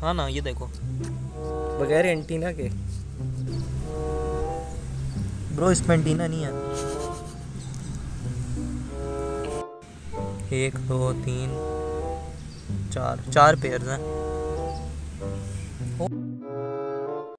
हाँ ना ये देखो। बगैर एंटीना के। ब्रो इसमें एंटीना नहीं है। एक दो तीन चार चार पेयर हैं।